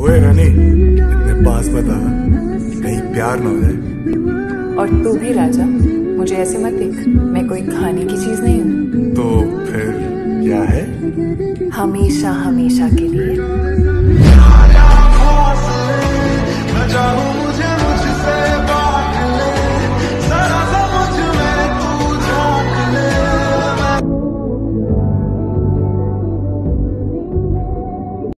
ओए रानी इतने पास मत आना। कहीं प्यार ना हो जाए। और तू भी राजा मुझे ऐसे मत देख मैं कोई खाने की चीज़ नहीं हूँ। तो फिर क्या है? हमेशा हमेशा के लिए।